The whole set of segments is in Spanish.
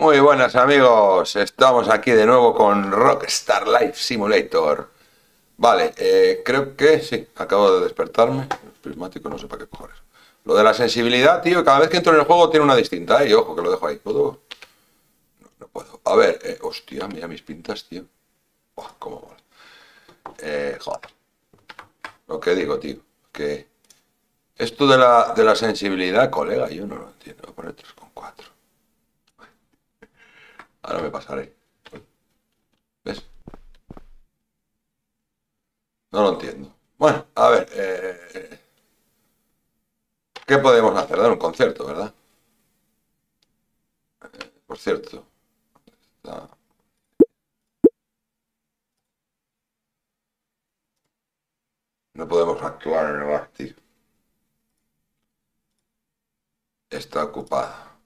Muy buenas amigos, estamos aquí de nuevo con Rockstar Life Simulator. Vale, eh, creo que sí, acabo de despertarme. El prismático no sé para qué cojones. Lo de la sensibilidad, tío, cada vez que entro en el juego tiene una distinta, ¿eh? Y ojo, que lo dejo ahí. ¿Puedo? No, puedo. A ver, eh, hostia, mira mis pintas, tío. Buah, cómo. Eh, joder. Lo que digo, tío, que esto de la, de la sensibilidad, colega, yo no lo entiendo. Voy a poner 3,4. Ahora me pasaré. ¿Ves? No lo entiendo. Bueno, a ver. Eh, ¿Qué podemos hacer? Dar un concierto, ¿verdad? Eh, por cierto. No podemos actuar en el tío. Está ocupada.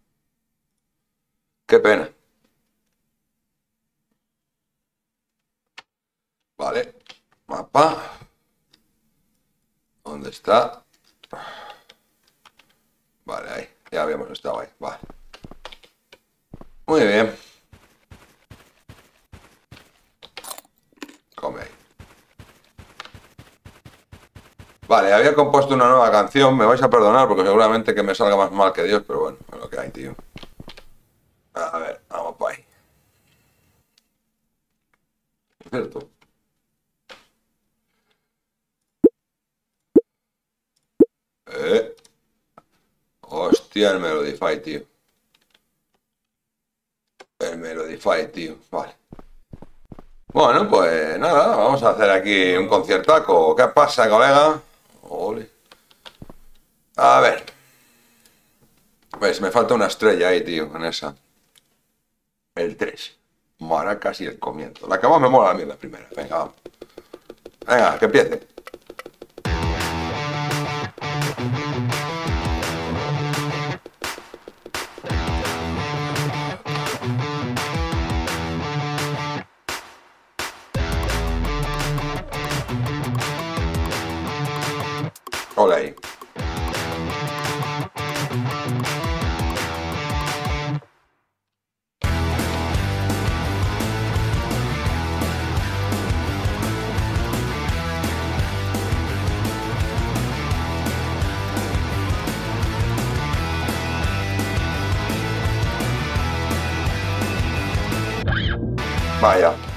Qué pena. Vale. Mapa. ¿Dónde está? Vale, ahí. Ya habíamos estado ahí. Vale. Muy bien. Come ahí. Vale, había compuesto una nueva canción. Me vais a perdonar porque seguramente que me salga más mal que Dios, pero bueno, es lo que hay, tío. A ver, vamos para ahí. ¿Cierto? Eh. Hostia, el Melodify, tío. El Melodify, tío. Vale. Bueno, pues nada, vamos a hacer aquí un conciertaco. ¿Qué pasa, colega? Ole. A ver. Pues me falta una estrella ahí, tío, en esa. El 3. Maracas y el comienzo. La que más me mola a mí la primera. Venga, vamos. Venga, que empiece. Vaya.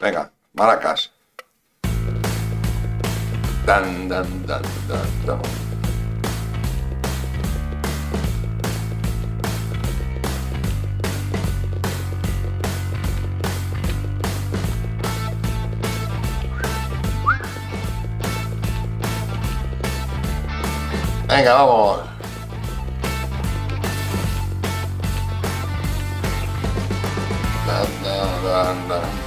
Venga, maracas. Dan, dan, dan, dan, dan. Venga, vamos. Dan, dan, dan, dan.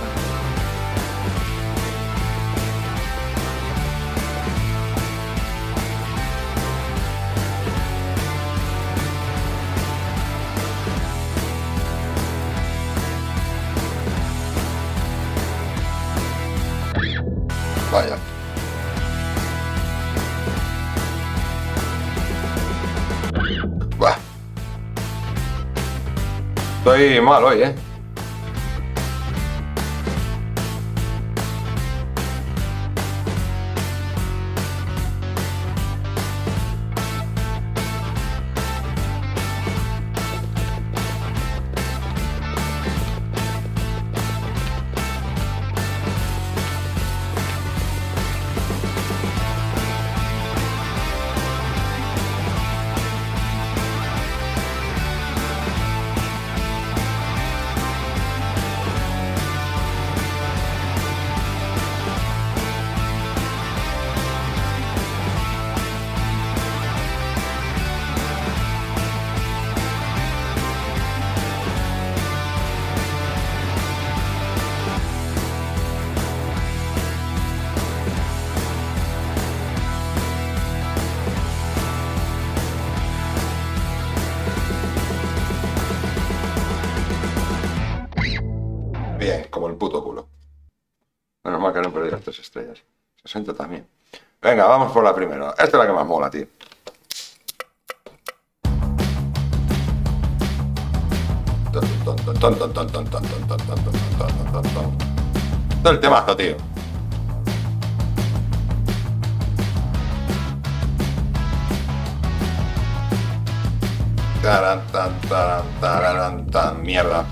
Estoy mal hoy, ¿eh? El puto culo. Menos mal que no perdí las tres estrellas. 60 también. Venga, vamos por la primera. Esta es la que más mola, tío. Todo el temazo, tío. Taran, tan, taran, mierda.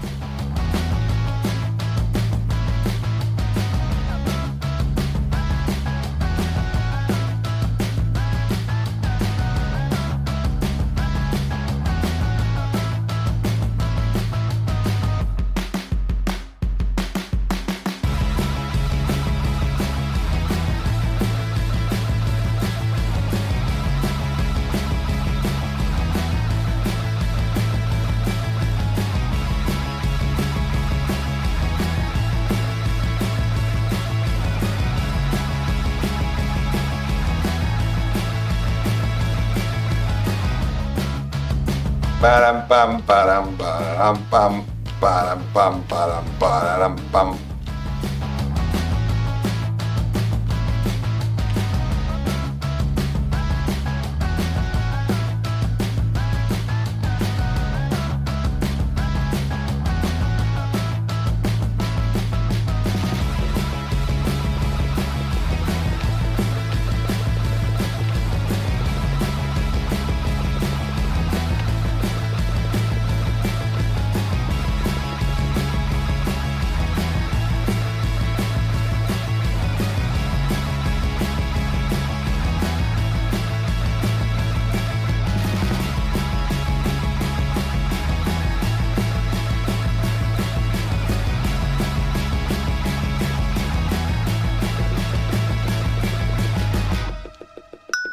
Ba-dum-bum, ba-dum, ba-dum-bum, ba-dum-bum, ba-dum, ba-dum-bum.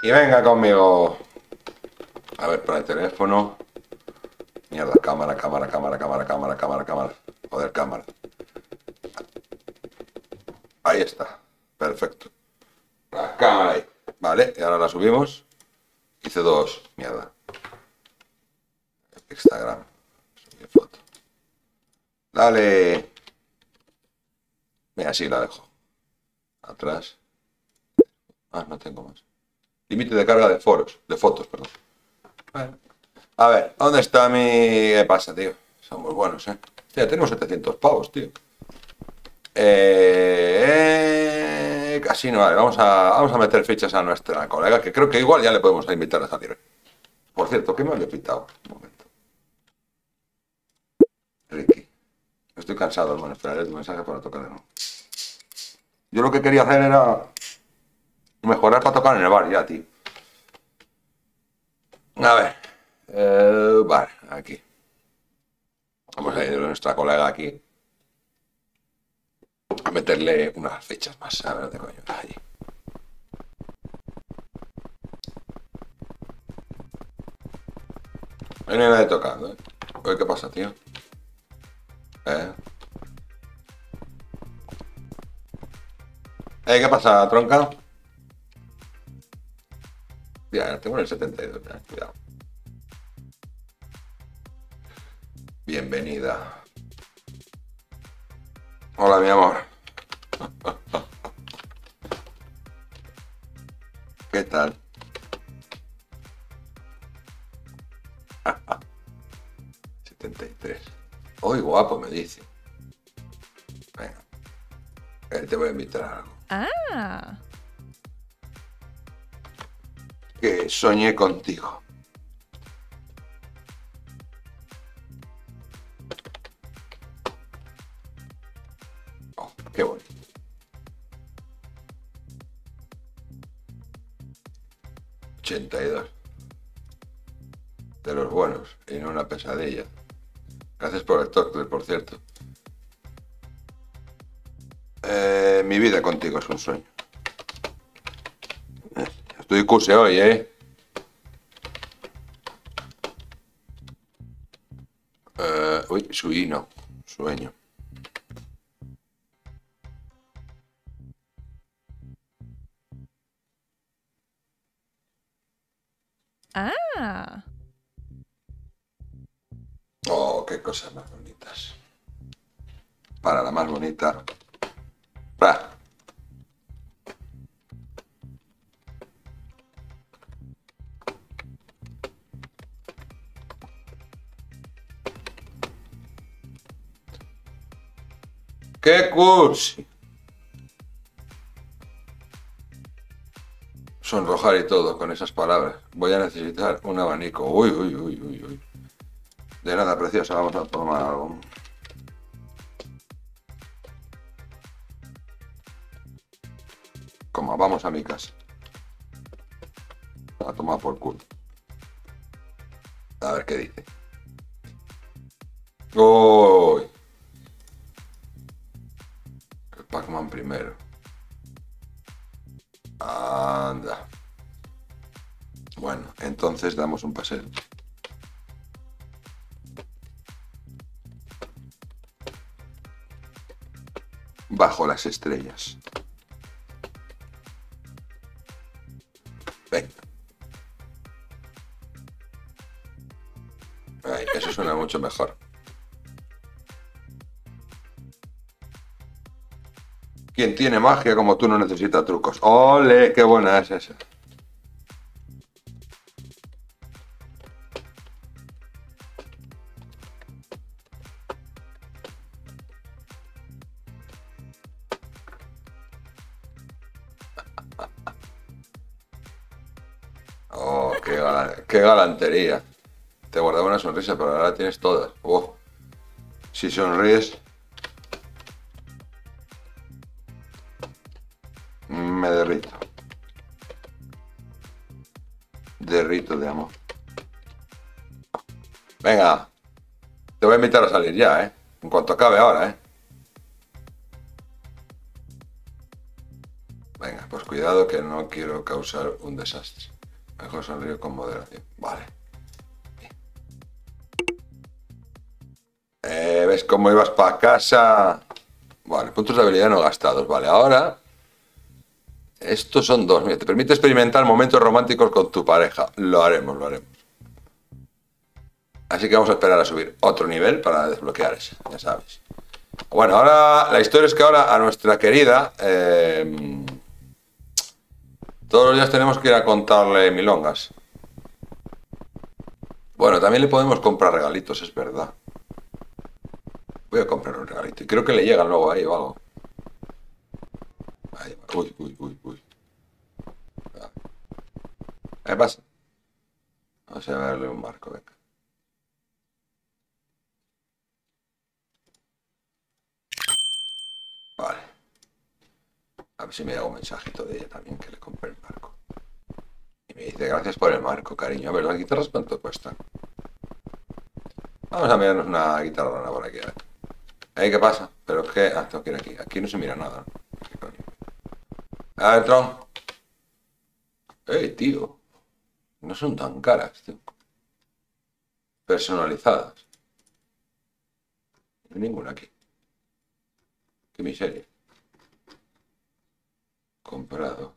Y venga conmigo. A ver, para el teléfono. Mierda, cámara, cámara, cámara, cámara, cámara, cámara, cámara. Joder, cámara. Ahí está. Perfecto. La cámara ahí. Vale, y ahora la subimos. Hice dos. Mierda. Instagram. Subí foto. Dale. Mira, así la dejo. Atrás. Ah, no tengo más. Límite de carga de foros, de fotos, perdón. A ver, ¿dónde está mi... ¿Qué pasa, tío? Son muy buenos, ¿eh? Ya tenemos 700 pavos, tío. Eh, eh, casino, vale, vamos a, vamos a meter fichas a nuestra colega, que creo que igual ya le podemos invitar a salir. Por cierto, ¿qué me había pitado? Un momento. Ricky. Estoy cansado, hermano. Esperaré tu mensaje para tocar de nuevo. Yo lo que quería hacer era mejorar para tocar en el bar ya, tío. A ver. El bar, aquí. Vamos a ir a nuestra colega aquí. A meterle unas fechas más. A ver dónde coño. Allí. No hay nadie tocando, ¿eh? ¿qué pasa, tío? ¿Eh? ¿Eh? ¿Qué pasa, tronca? Ya, tengo el 72, ya, cuidado. Bienvenida. Hola, mi amor. ¿Qué tal? ¿73? Hoy guapo, me dice. Venga. Eh, te voy a invitar a algo. Ah, Soñé contigo. Oh, qué bonito. Ochenta y dos. De los buenos, no una pesadilla. Gracias por el toque, por cierto. Eh, mi vida contigo es un sueño. Estoy cuse hoy, ¿eh? Uy, suino, sueño. ah. Oh, qué cosas más bonitas. para la más bonita. ¡Qué cursi! Sonrojar y todo con esas palabras. Voy a necesitar un abanico. Uy, uy, uy, uy, uy. De nada, preciosa, vamos a tomar algo. Como vamos a mi casa. A tomar por culo. A ver qué dice. Uy. Primero. Anda. Bueno, entonces damos un paseo. Bajo las estrellas. Venga. Eso suena mucho mejor. Quien tiene magia como tú no necesita trucos. ¡Ole! ¡Qué buena es esa! Oh, qué, gala- qué galantería. Te guardaba una sonrisa, pero ahora tienes todas. Oh. Si sonríes, De amor. Venga, te voy a invitar a salir ya, ¿eh? En cuanto acabe ahora, ¿eh? Venga, pues cuidado que no quiero causar un desastre. Mejor sonrío con moderación. Vale. Eh, ¿Ves cómo ibas para casa? Vale, puntos de habilidad no gastados. Vale, ahora... Estos son dos. Mira, te permite experimentar momentos románticos con tu pareja. Lo haremos, lo haremos. Así que vamos a esperar a subir otro nivel para desbloquear ese, ya sabes. Bueno, ahora la historia es que ahora a nuestra querida... eh, todos los días tenemos que ir a contarle milongas. Bueno, también le podemos comprar regalitos, es verdad. Voy a comprar un regalito. Y creo que le llegan luego ahí o algo. Uy, uy, uy, uy. Ah. ¿Qué pasa? Vamos a darle un marco, venga. Vale. A ver si me da un mensajito de ella también que le compre el marco. Y me dice, gracias por el marco, cariño. A ver, las guitarras cuánto cuestan. Vamos a mirarnos una guitarra por aquí. A ver. Ey, ¿Qué pasa? Pero es que... Ah, tengo que ir aquí. Aquí no se mira nada. ¿Qué coño? A ver, Tron. Ey, tío. No son tan caras, tío. Personalizadas. No hay ninguna aquí. Qué miseria. Comprado.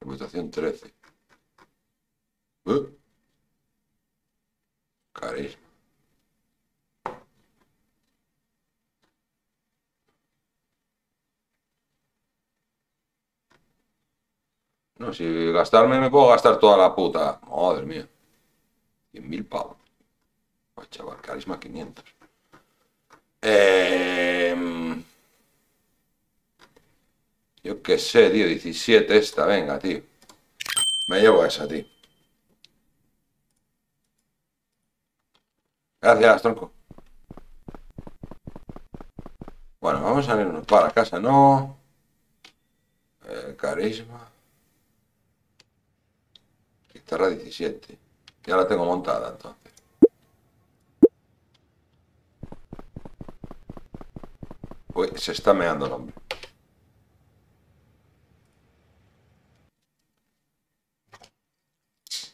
Reputación 13. Uh. Carisma. No, si gastarme me puedo gastar toda la puta. Madre mía. 100.000 pavos. Chaval, carisma 500. Eh... Yo qué sé, tío, 17 esta, venga, tío. Me llevo esa, tío. Gracias, tronco. Bueno, vamos a irnos para casa, ¿no? Eh, carisma. Guitarra 17. Ya la tengo montada, entonces. Uy, se está meando el hombre.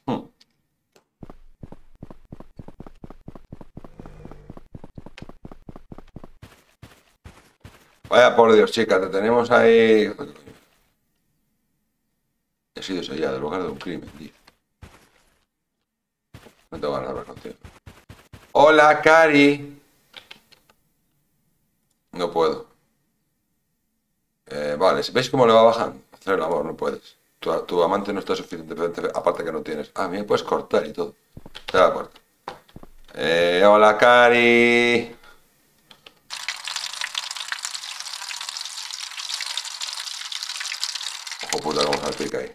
Hmm. Vaya por Dios, chica, te tenemos ahí. He sido sellado en lugar de un crimen, tío. No tengo ganas de hablar contigo. Hola, Cari. No puedo. vale, ¿veis cómo le va bajando? Hacer el amor, no puedes. Tu, amante no está suficientemente... Aparte que no tienes. Ah, mira, puedes cortar y todo. Te la corto. Eh, hola, Cari. Ojo puta, vamos al pica ahí.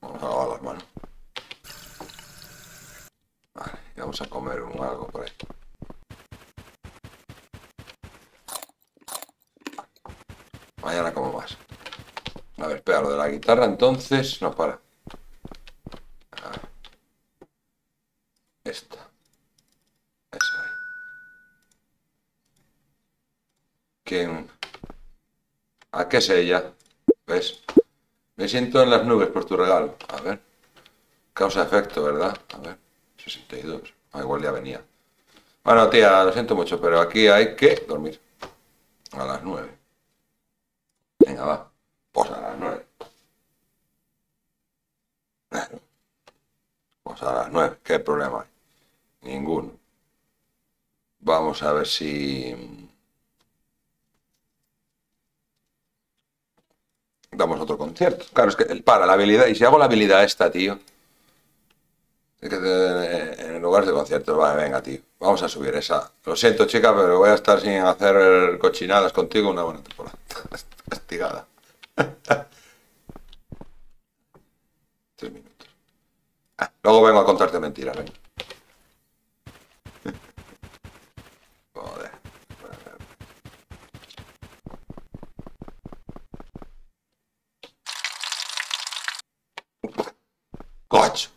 Vamos a lavar las manos. Vale, y vamos a comer un algo por ahí. Mañana como más. A ver, espera, lo de la guitarra entonces no para. A ver. Esta. Esa ahí. ¿Quién? ¿A qué es ella? ¿Ves? Me siento en las nubes por tu regalo. A ver. Causa-efecto, ¿verdad? A ver. 62. Ah, igual ya venía. Bueno, tía, lo siento mucho, pero aquí hay que dormir. A las 9. Venga, va. Pues a las 9. Claro. Pues a las 9. ¿Qué problema hay? Ninguno. Vamos a ver si... Damos otro concierto. Claro, es que para la habilidad... Y si hago la habilidad esta, tío... Que eh, en lugar de conciertos, vale, venga, tío, vamos a subir esa. Lo siento, chica, pero voy a estar sin hacer cochinadas contigo una buena temporada. Castigada. Tres minutos. Ah, luego vengo a contarte mentiras, venga. Joder. Cocho.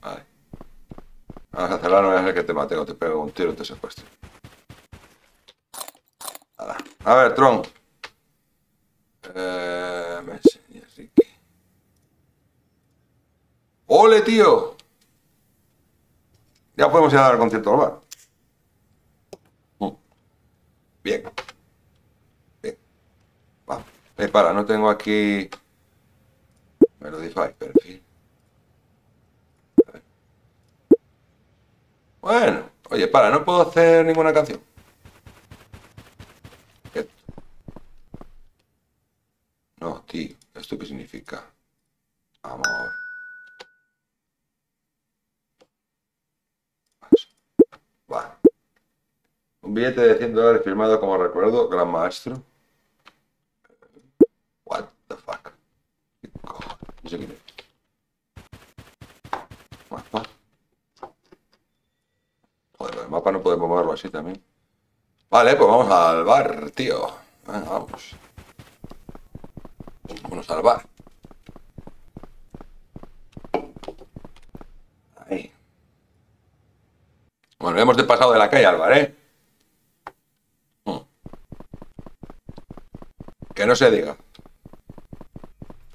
Vale. Vamos a hacerla, no voy a hacer que te mate o te pego un tiro y te secuestro. A ver, Tron. Eh. ¡Ole, tío! Ya podemos ir a dar concierto al bar. Mm. Bien. Bien. Va. Para, no tengo aquí... Melodify, perfil. A ver. Bueno, oye, para, no puedo hacer ninguna canción. No, tío, ¿esto qué significa? Amor. Un billete de 100 dólares firmado como recuerdo, gran maestro. What the fuck? El mapa no podemos moverlo así también. Vale, pues vamos al bar, tío. Vamos. Vámonos al bar. Ahí. Bueno, hemos de pasado de la calle al bar, ¿eh? Mm. Que no se diga.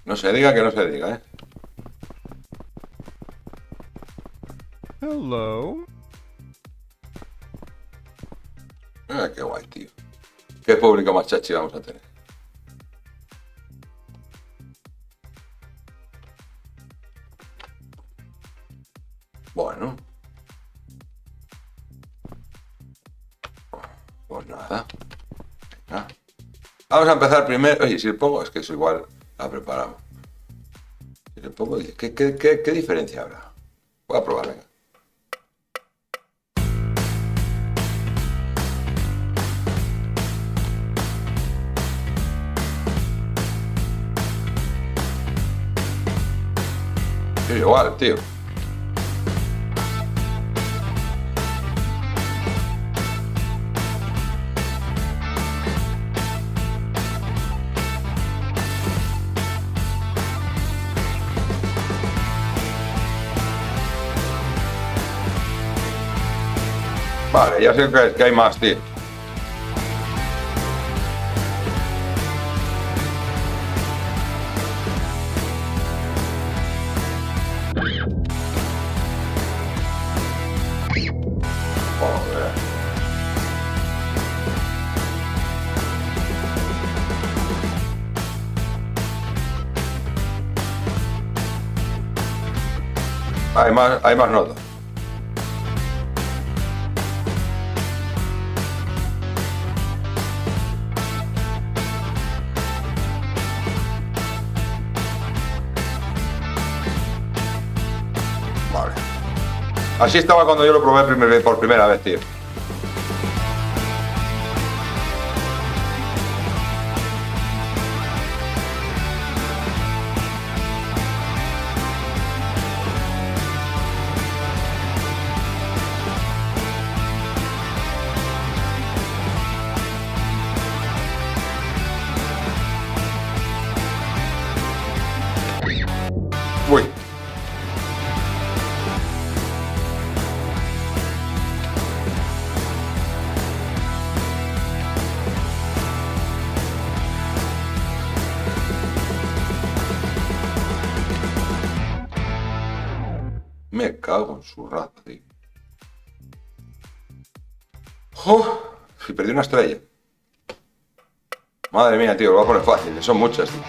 No se diga que no se diga, ¿eh? Hello. Qué público más chachi vamos a tener. Bueno. Pues nada. Vamos a empezar primero. Oye, si le pongo, es que eso igual la preparamos. Si le pongo, ¿qué, qué, qué, qué diferencia habrá? Igual, tío. Vale, ya sé que, que hay más, tío. hay más, hay más notas. Vale. Así estaba cuando yo lo probé por primera vez, tío. Me cago en su raza, tío. ¡Jo! Y perdí una estrella. Madre mía, tío, lo voy a poner fácil. Son muchas, tío.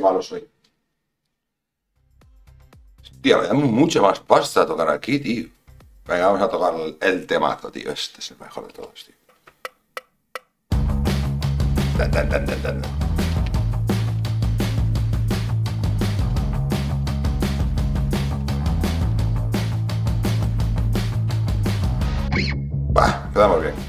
Malo soy. Hostia, me da mucha más pasta tocar aquí, tío. Venga, vamos a tocar el, temazo, tío. Este es el mejor de todos, tío. Dan, quedamos bien.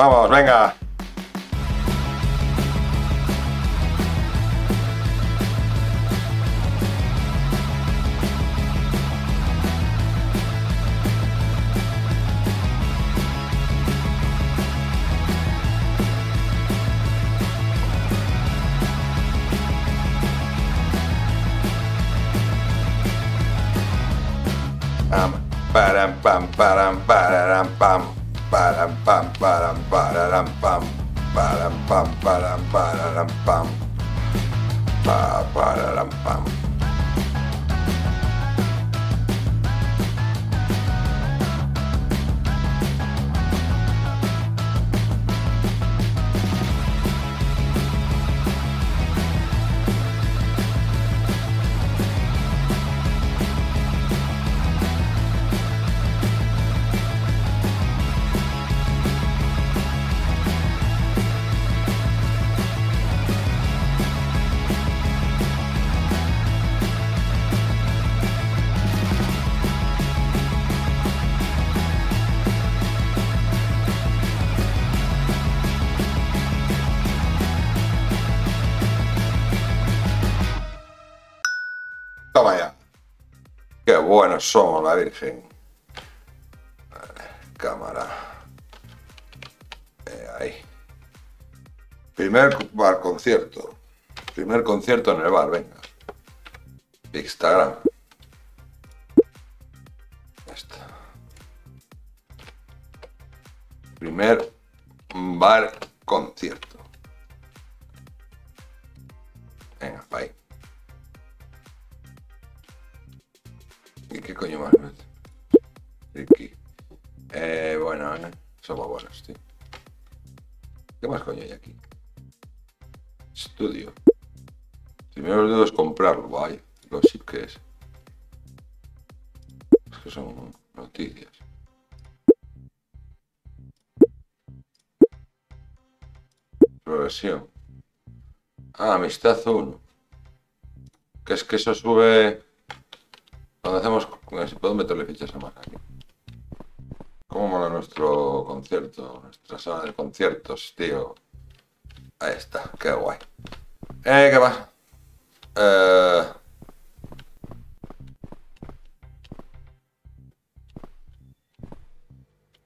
Vamos, venga. Pam, param, pam, param, pararam, pam, Ba-dum bum ba-dum ba-da-dum bum ba-dum bum ba-dum ba-dum-bum, ba-dum-bum. Qué buenos somos, la Virgen. Vale, Cámara. Eh, ahí. Primer bar concierto. Primer concierto en el bar, venga. Instagram. Ya está. Primer bar concierto. ¿Y qué coño más Ricky. Eh, bueno, eh. somos buenos, tío. ¿Qué más coño hay aquí? Estudio. Primero dedo es comprarlo, vaya. Lo sí que es. Es que son noticias. Progresión. Ah, amistad 1. Que es que eso sube cuando hacemos... Si puedo meterle fichas a más aquí. ¿Cómo mola nuestro concierto? Nuestra sala de conciertos, tío. Ahí está, qué guay. Eh, ¿qué más? Eh...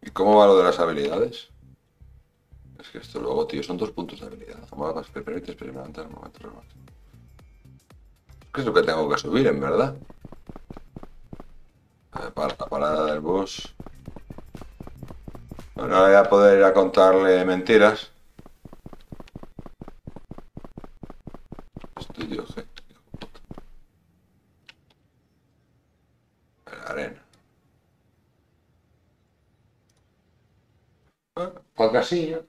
¿Y cómo va lo de las habilidades? Es que esto luego, tío, son dos puntos de habilidad. Vamos a experimentar momentos ¿Qué es lo que tengo que subir, en verdad? Para la parada del bus. Ahora voy a poder ir a contarle mentiras. Estudio G. La arena. Ah, casilla.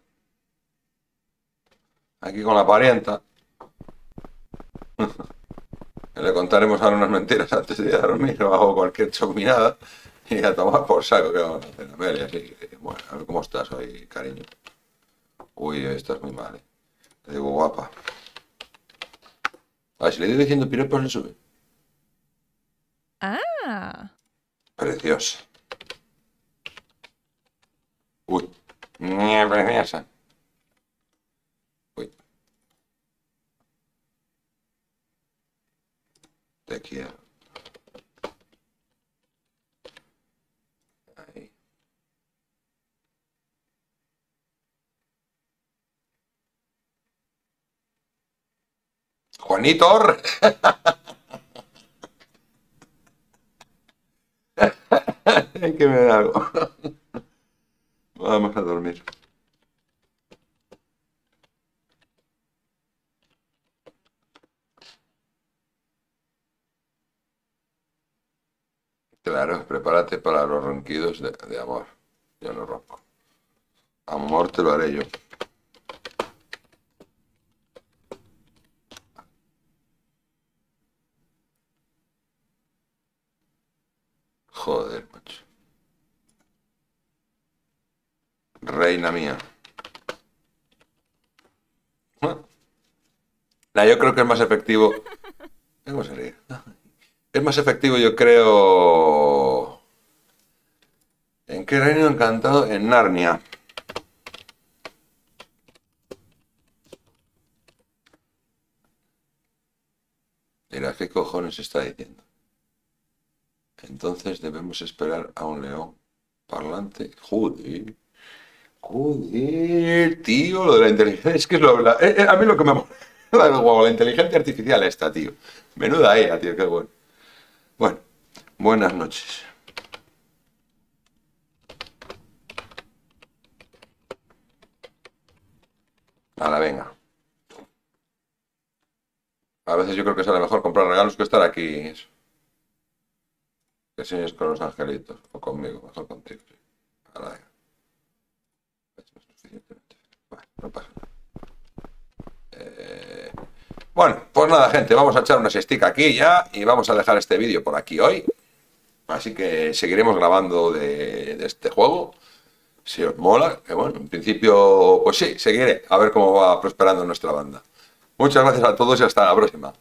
Aquí con la parienta. Le contaremos ahora unas mentiras antes de dormir o hago cualquier chominada y a tomar por saco que vamos a hacer. Amelia, sí. Bueno, a ver cómo estás hoy, cariño. Uy, estás muy mal. Eh. Te digo guapa. A ver, si le digo diciendo piropos le sube. Ah. Preciosa. Uy. Preciosa. Te quiero. Juanito. Hay que me algo. Vamos a dormir. Para los ronquidos de, amor. Yo no ronco. Amor te lo haré yo. Joder, macho. Reina mía. yo creo que es más efectivo. Es más efectivo, yo creo. ¿En qué reino encantado? En Narnia. Mira, ¿qué cojones está diciendo? Entonces debemos esperar a un león parlante. Joder. Joder, tío, lo de la inteligencia. Es que es lo. La, eh, eh, a mí lo que me mola. La inteligencia artificial esta, tío. Menuda ella, tío, qué bueno. Bueno, buenas noches. Ahora, venga. A veces yo creo que sale mejor comprar regalos que estar aquí. Que es con los angelitos, o conmigo, mejor contigo. Bueno, no pasa nada. Eh, bueno, pues nada, gente, vamos a echar una sestica aquí ya y vamos a dejar este vídeo por aquí hoy. Así que seguiremos grabando de este juego. Si os mola, que bueno, en principio, pues sí, seguiré a ver cómo va prosperando nuestra banda. Muchas gracias a todos y hasta la próxima.